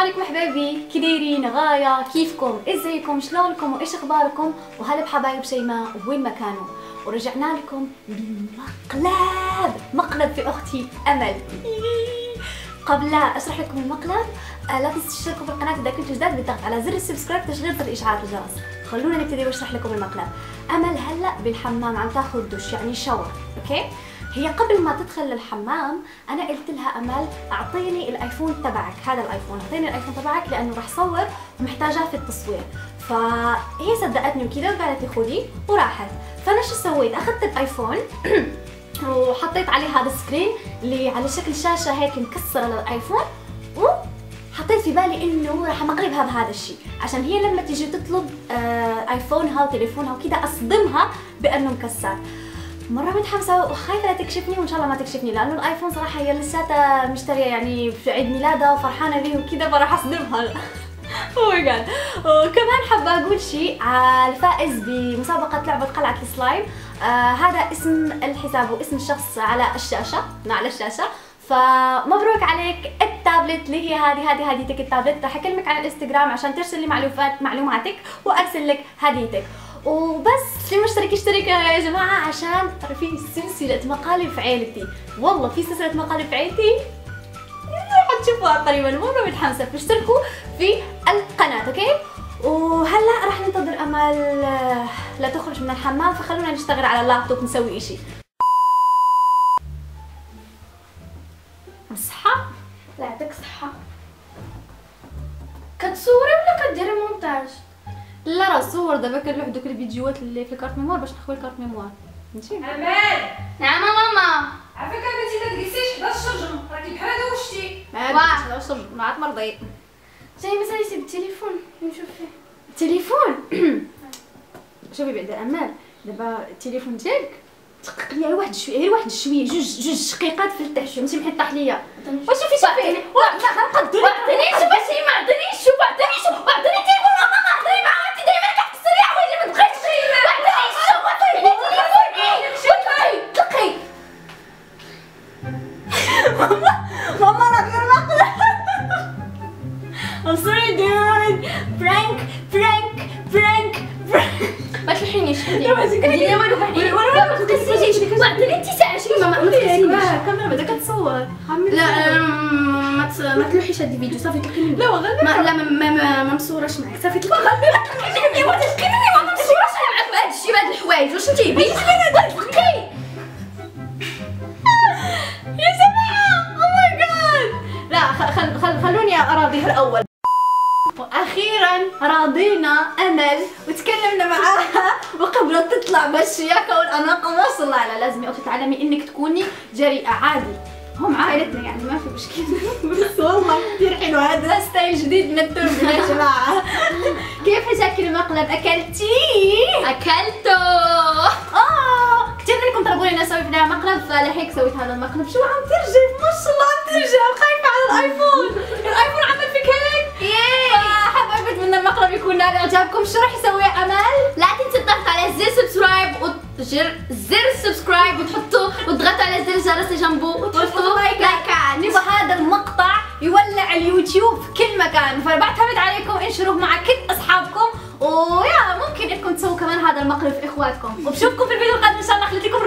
عليكم حبايبي كي دايرين غاية كيفكم؟ إزيكم؟ شلونكم؟ وإيش أخباركم؟ وهلا بحبايب شيماء؟ وين ما كانوا ورجعنا لكم بمقلب مقلب في أختي أمل. قبل لا أشرح لكم المقلب آه، لا تنسوا تشتركوا في القناة إذا كنتوا جداد بالضغط على زر ال subscribe تشغيل زر اشعار الجرس. خلونا نبتدي وأشرح لكم المقلب. أمل هلأ بالحمام عم تاخذ دش يعني shower okay؟ هي قبل ما تدخل للحمام أنا قلت لها امل أعطيني الآيفون تبعك هذا الآيفون أعطيني الآيفون تبعك لأنه راح صور ومحتاجاه في التصوير. فهي صدقتني وكذا وقالت لي خذي وراحت. فأنا شو سويت؟ أخذت الآيفون وحطيت عليه هذا ال screen اللي على شكل شاشة هيك مكسرة للآيفون وحطيت في بالي إنه راح اقلبها بهذا الشيء. عشان هي لما تيجي تطلب آه آيفونها وتليفونها وكذا أصدمها بأنه مكسر. مرة متحمسة وخايفة لا تكشفني وإن شاء الله ما تكشفني لأنه الآيفون صراحة هي لساتها مشترية يعني في عيد ميلادها وفرحانة به وكذا فراح أصدمها. oh my وكمان حابة أقول شيء على الفائز بمسابقة لعبة قلعة السلايم. آه هذا اسم الحساب واسم الشخص على الشاشة على الشاشة. فمبروك عليك التابلت اللي هي هذه هذه هديتك التابلت. راح أكلمك على الإنستغرام عشان ترسل لي معلومات معلوماتك وأرسل لك هديتك. وبس اللي مشترك اشترك يا جماعة عشان ترى في سلسلة مقالب في عيلتي. والله في سلسلة مقالب في عيلتي؟ حتشوفوها قريبا. مرة متحمسة. فاشتركوا في القناة أوكي؟ وهلا راح ننتظر أمل. لا تخرج من الحمام فخلونا نشتغل على اللابتوب نسوي إشي. اصحى. لا يعطيك صحة. كتصوري ولا كديري مونتاج؟ لا راه صور دابا كنروح دوك الفيديوهات اللي في ال carte mémoire باش نخوي ال carte mémoire. فهمتي؟ امال نعم ماما. بنتي ما تجلسيش 11 جم راكي بحال دوشتي ما واش معات مرضي. جاي مثلا يسيب التليفون. نشوف فيه. التليفون؟ شوفي بعد أمال دابا التليفون ديالك دقق لي واحد شوية غير واحد شوية جوج جوج دقيقات في التحت ماشي بحال طاح ليا. واش شوفي شوفي. واحد غنقدر وعطيني شوف. اش ما عطينيش شوف. عطيني شوف. عطيني عطيني معاه انت دايما كتكسري حوايجي ما تبغيش عطيني شوف عطيني التليفون تلقي ماما راه غير مقلب I'm sorry dude. Prank prank prank ما تلحينيش ما تقولي. ديري والو ما تكسريش وعطيني انت ساعه شوي ماما ما تكسريش الكاميرا بعدا كتصور لا ما ما تلوحيش هاد الفيديو. صافي تلقيني لا والله ما لا ما ما, ما, ما مصوراش معك صافي تلقيني واش تلقيني ما مصوراش معك بهاد الشيء بهاد الحوايج. واش انت بيت اراضيها الأول وأخيرا راضينا أمل وتكلمنا معاها وقبلت تطلع بالشياكه والاناقه ما شاء الله لا لازم يا أختي تعلمي إنك تكوني جريئة عادي. هم عائلتنا يعني ما في مشكلة. بس والله كثير حلو هذا. style جديد من التربيه يا جماعة. كيف شكل المقلب؟ أكلتيه؟ أكلته. آه كثير منكم طلبوا لي أسوي فيها مقلب فلهيك سويت هذا المقلب. شو عم ترجف؟ ما شاء الله عم ترجف خايفه على الايفون الايفون عمل فيك هيك حابه اتمنى نال اعجابكم شو راح يسوي أمل؟ لا تنسى تضغط على زر subscribe وزر زر subscribe وتحطوا وتضغطوا على زر الجرس اللي جنبه وتحطوا لايكات نبغى هذا المقطع يولع اليوتيوب في كل مكان. فبعتمد عليكم انشروه مع كل أصحابكم. ويا ممكن إنكم تسووا كمان هذا المقلب في إخواتكم. وبشوفكم في الفيديو القادم إن شاء الله. خليكم الراحه